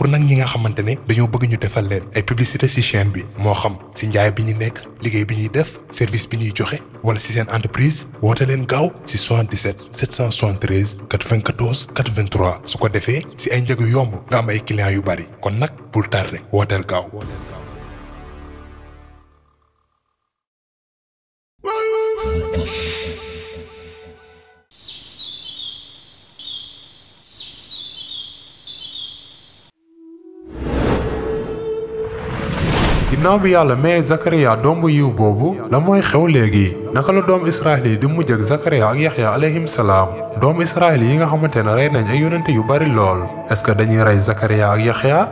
pour nag ñi nga xamante ne dañoo bëgg ñu defal leen ay publicité ci chaîne bi moo xam ci njaay bi ñu nekk liggéey bi ñuy def service bi ñuy joxe wala ci seen entreprise woote leen gaaw ci 77 773 94 83 su ko defee ci ay njëg yu yomb nga am ay clients yu bari kon nag bul tardé wooteel gaaw. ginnaaw bi yàlla maye Zakaria doom bu yiw boobu la mooy xew léegi naka la doom Israël yi di mujj ak Zakaria ak Yaxya alayhim salaam doom Israël yi nga xamante ne rey nañ ay yonente yu bari lool est-ce que dañuy rey Zakaria ak Yaxya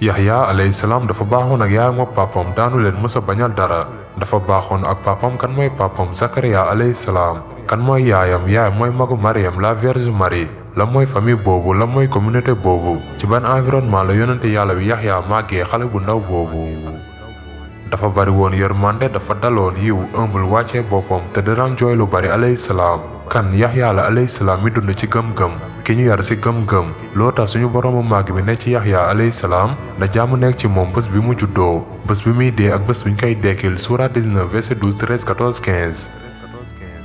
yaxya alayhi salaam dafa baaxoon ak yaayam ak papaam daanu leen mës a bañal dara dafa baaxoon ak papaam kan mooy papaam zakariya alayhi salaam kan mooy yaayam yaay mooy magu mariam la vierge marie la mooy famille boobu la mooy communauté boobu ci ban environnement la yonente yàlla bi yaxya màggee xale bu ndaw boobu dafa bari woon yërmande dafa daloon yiw ëmbul wàccee boppam te daan jooy lu bari alayhi salaam kan yaxya la alayhi salaam mi dund ci gëm-gëm ki ñu yar ci gëm-gëm loo tax suñu boroomu màgg bi ne ci yaxya alayhi salaam na jàmm nekk ci moom bés bi mu juddoo bés bi muy dee ak bés bi ñu koy dekkil suura 19 verset 12 13 14 15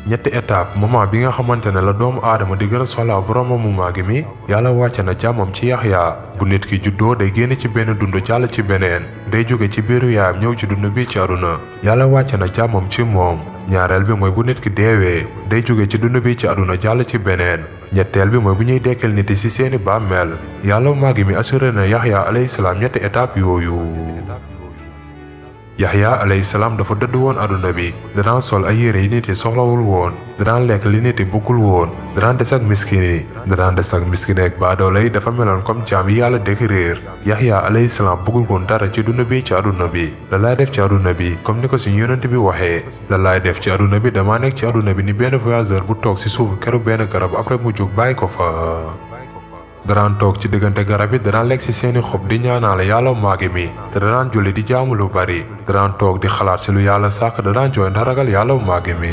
ñetti étape moment bi nga xamante ne la doomu aadama di gën a soxlaa vraiment mu màgg mi yàlla wàcce na jàmmam ci yaxya bu nit ki juddoo day génn ci benn dund jàll ci beneen day jóge ci biiru yaayam ñëw ci dund bi ci àdduna yàlla wàcce na jàmmam ci moom ñaareel bi mooy bu nit ki deewee day jóge ci dund bi ci àdduna jàll ci beneen ñetteel bi mooy bu ñuy dekkal nit yi ci seeni bàmmeel yàlla màgg mi assuré na yaxya alayhi salaam ñetti étape yooyu yaxya alayhi salaam dafa dëdd woon àdduna bi danaan sol ay yére yi nit yi soxlawul woon danaan lekk li nit yi bëggul woon danaan des ak miskin yi danaan des ak miskin ak baadoolo yi dafa meloon comme jaam yi yàlla décrire yaxya alayhi salaam bëggul woon dara ci dund bi ci àdduna bi la laay def ci àdduna bi comme ni ko suñu yonent bi waxee la laay def ci àdduna bi damaa nekk ci àdduna bi ni benn voyageur bu toog si suufu keru benn garab après mu jóg bàyyi ko fa danaan toog ci diggante garab yi danaan lekk ci seeni xob di ñaanaale yàlla maagi mi te danaan julli di jaamu lu bari danaan toog di xalaat ci lu yàlla sàkk danaan jooy ndax ragal yàlla maagi mi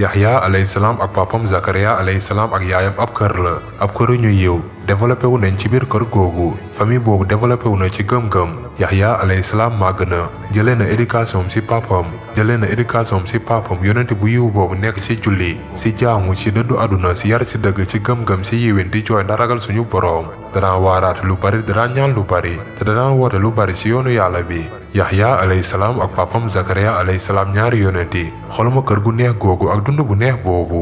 yaxya alayhi salaam ak papam zakariya alayhi salaam ak yaayam ab kër la ab këru ñu yiw développé wu nañ ci biir kër googu famille boobu développé wu na ci gëm-gëm yaxya alayhi salaam màgg na jëlee na éducation ci papam jëlee na éducation ci papam yonent bu yiw boobu nekk ci julli si jaamu si dëddu àdduna si yar si dëgg ci gëm-gëm si yiwin di jooy ndax ragal suñu boroom danaa waaraate lu bari danaa ñaan lu bari te danaa woote lu bari si yoonu yàlla bi yaxya alayhi salaam ak papam zakariya alayhi salaam ñaari yonent yi xoluma kër gu neex googu ak dund bu neex boobu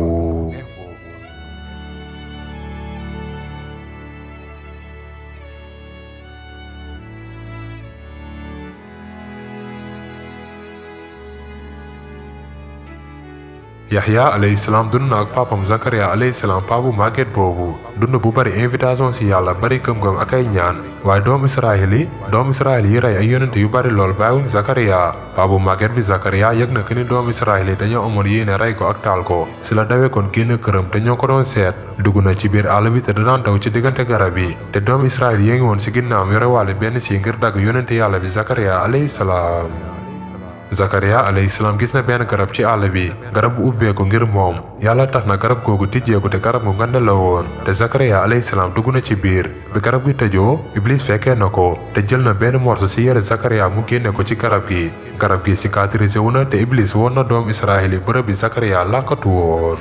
yaxya alayhi salaam dund na ak papam zakaria alayhi salaam paa bu màgget boobu dund bu bari invitation ci yàlla bari gëm-gëm ak ay ñaan waaye doom israel yi doom israel yi rey ay yonent yu bari lool bàyyiwuñ zakaria paa bu màgget bi zakaria yëg na que ni doom israel yi dañoo amoon yéene rey ko ak taal ko ci la dawee kon génn këram te ñoo ko doon seet dugg na ci biir àll bi te danaan daw ci diggante garab yi te doom israel yi ngi woon ci ginnaam yore waale benn si ngir dagg yonent yàlla bi zakaria alayhi salaam Zakaria alayhi salaam gis na benn garab ci àll bi garab bu ubbeeku ngir moom yàlla tax na garab googu tijjeeku te garab gu ngande la woon te Zakaria alayhi salaam dugg na ci biir bi garab gi tëjoo Iblis fekkee na ko te jël na benn morso ci yére Zakaria mu génne ko ci garab gi garab gi cicatrisé wu na te Iblis woon na doom Israël yi bërëb bi Zakaria làkkatu woon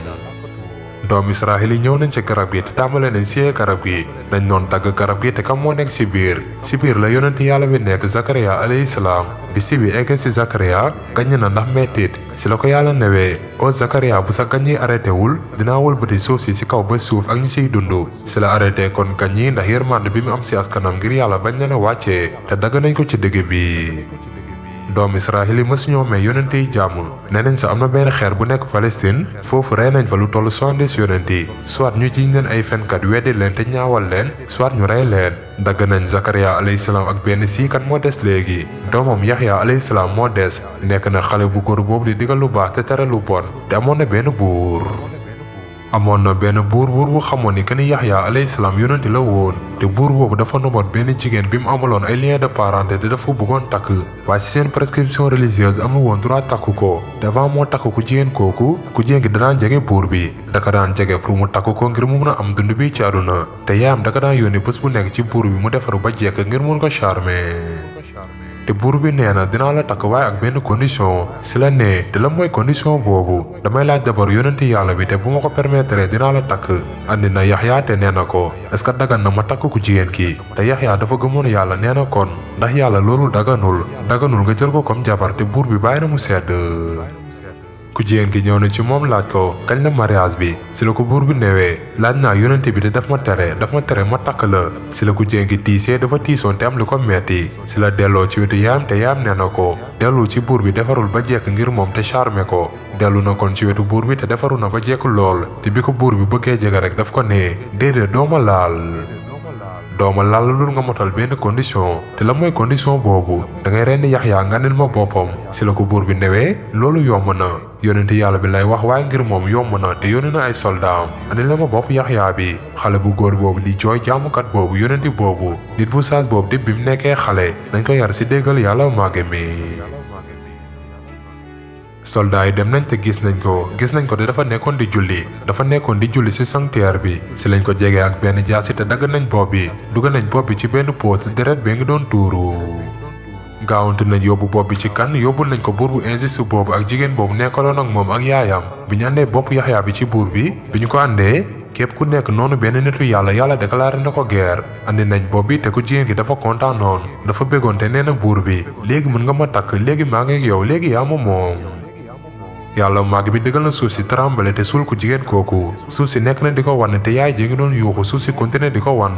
doom Israayil yi ñëw nañ ci garab gi te tàmbale nañ siyee garab gi dañ doon dagg garab gi te kam moo nekk ci biir ci biir la yonent yàlla bi nekk Zakariya alayhi salaam bi si bi eggee ci Zakariya gaññ na ndax mettit ci la ko yàlla newee oo Zakariya bu sa gañ yi arrêté wul dinaa wëlbati suuf si ci kaw ba suuf ak ñi ciy dund ci la arrêté kon gañ yi ndax yërmande bi mu am ci askanam ngir yàlla bañ leen a wàccee te dagg nañ ko ci digg bi doom israel yi mës ñoo may yonente yi jàmm nee nañ sa am na benn xeer bu nekk Palestine foofu rey nañ fa lu toll soixante-dix yonente yi soit ñu jiñ leen ay fenkat weddi leen te ñaawal leen soit ñu rey leen dagg nañ Zakaria alayhi salaam ak benn siikat moo des léegi doomam Yaxya alayhi salaam moo des nekk na xale bu góor boobu di digal lu baax te tere lu bon te amoon na benn buur amoon na benn buur buur bu xamoon ni que ni Yaxya alayhi salaam yonent la woon te buur boobu dafa noboon benn jigéen bi mu amaloon ay lien de parenté te dafa bëggoon takk waaye si seen prescription religieuse amul woon droit takk ko te avant moo takk ku jigéen kooku ku jigéen gi danaan jege buur bi daka daan jege pour mu takk ko ngir mu mun a am dund bi ci àdduna te yaayam daka daan yónni bés bu nekk ci buur bi mu defaru ba jekk ngir mun ko charmer te buur bi nee na dinaa la takk waaye ak benn condition si la nee te la mooy condition boobu damay laaj jabaru yonent yàlla bi te bu ma ko permettre dinaa la takk andi na yaxyaa te nee na ko est-ce que dagan na ma takk ku jigéen ki te yaxyaa dafa gëmoon yàlla nee na kon ndax yàlla loolu daganul daganul nga jël ko comme jabar te buur bi bàyyi na mu sedd ku jigéen ki ñëw na ci moom laaj ko kañ la mariage bi si la ko buur bi newee laaj naa yonente bi de daf ma tere daf ma tere ma takk la si la ku jigéen ki tiisee dafa tiisoon te am lu ko metti si la delloo ci wetu yaayam te yaayam nee na ko dellu ci buur bi defarul ba jekk ngir moom te charme ko dellu na kon ci wetu buur bi te defaru na ba jekk lool te bi ko buur bi bëggee jege rek daf ko ne déedéet dooma laal dooma laal la dul nga motal benn condition te la mooy condition boobu da ngay rendi Yaxya nga nil ma boppam si la ko buur bi newee loolu yomb na yonent yàlla bi lay wax waaye ngir moom yomb na te yónni na ay soldaam andi la ma bopp yaxyaa bi xale bu góor boobu di jooy jaamukat boobu yonent boobu nit bu saas boobu di bi mu nekkee xale nañ ko yar si déggal yàlla màgge mi soldat yi dem nañ te gis nañ ko gis nañ ko te dafa nekkoon di julli dafa nekkoon di julli ci sanctuaire bi ci lañ ko jege ak benn jaasi te dagg nañ bopp bi dugal nañ bopp bi ci benn pot deret bee ngi doon tuuru gaawantu nañ yóbbu bopp bi ci kan yóbbul nañ ko buur bu injuste boobu ak jigéen boobu nekkaloon ak moom ak yaayam bi ñu àndee bopp yaxyaa bi ci buur bi bi ñu ko àndee képp ku nekk noonu benn nitu yàlla yàlla déclaré na ko guerre andi nañ bopp bi te ku jigéen ki dafa kontaan noonu dafa bëggoon te nee na buur bi léegi mën nga ma takk léegi maa ngi ak yow léegi yaa ma moom yàlla màgg bi dëggal na suuf si trembale te suul ku jigéen kooku suuf si nekk na di ko wann te yaay ji ngi doon yuuxu suuf si continué di ko wann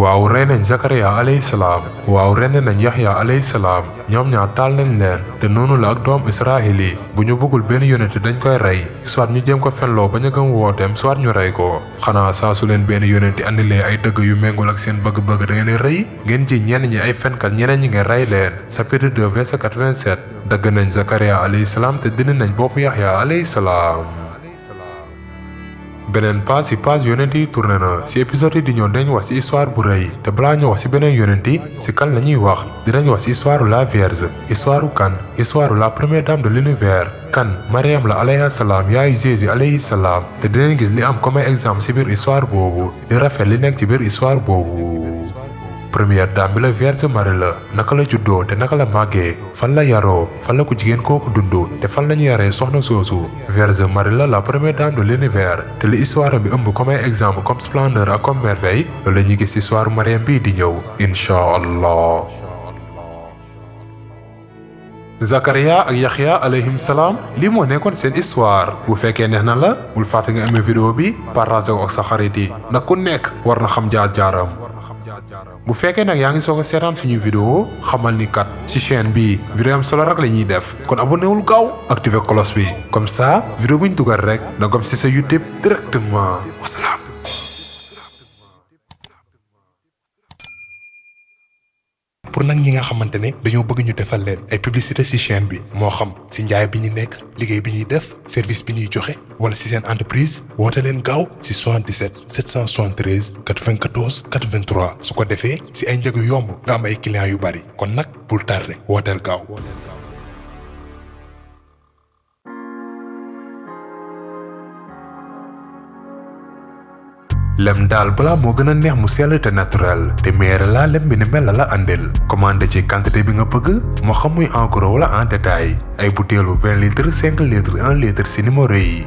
waaw rey nañ Zakaria alayhi salaam waaw rend nañ Yaxya alayhi salaam ñoom ñaar taal nañ leen te noonu la ak doom Israayil yi bu ñu bëggul benn yonent dañ koy rey soit ñu jéem ko fenloo bañ a gëm wooteem soit ñu rey ko xanaa saa su leen benn yonent andilee ay dëgg yu méngul ak seen bëgg-bëgg da ngeen di rey ngeen ji ñenn ñi ay fenkat ñeneen ñi ngeen rey leen chapitre 2 verset 87 dëgg nañ Zakaria alayhi salaam te dindi nañ boppu Yaxya alayhi salaam beneen page si page yonent yi tourné na si épisode yi di ñëw dañ wax si histoire bu rëy te balaa ñu wax si beneen yonent yi si kan la ñuy wax dinañ wax si histoire la vierge histoire kan histoire la première dame de l'univers kan Mariam la alayhi salaam yaayu Jésus alayhi salaam te dinañ gis li am comme exemple si biir histoire boobu di rafet li nekk ci biir histoire boobu. première dame bi la Vierge Marie la naka la juddoo te naka la màggee fan la yaroo fan la ko jigéen kooku dund te fan la ñu yaree soxna soosu Vierge Marie la la première dame de l'univers te li histoire bi ëmb comme ay exemple comme splendeur ak comme merveille loolu la ñuy gis histoire Mariam bii di ñëw incha allah. Zakaria ak Yaxya alayhim salaam lii moo nekkoon seen histoire bu fekkee neex na la bul fàtte nga amee vidéo bi partagé ko ak sa xarit yi ndax ku nekk war na xam jaar jaaram. bu fekkee nag yaa ngi soog a seetaan suñu vidéo xamal ni kat ci chaîne bi vidéo am solo rek la ñuy def kon abonné wul gaaw activé cloche bi comme ça vidéo bu ñu dugal rek da nga am ci sa YouTube directement wasalaam. pour nag ñi nga xamante ne dañoo bëgg ñu defal leen ay publicité ci chaîne bi moo xam ci njaay bi ñu nekk liggéey bi ñuy def service bi ñuy joxe wala ci seen entreprise woote leen gaaw ci 77. 773 94 83 su ko defee si ay njëg yu yomb nga am ay clients yu bari kon nag bul tardé wooteel gaaw. lem daal balaa moo gën a neex mu sell te naturel te meere laa lem bi ni mel la la andil commandé ci quantité bi nga bëgg moo xam muy en gros wala en détail ay butéelu 20 litres 5 litres 1 litre si numéro yi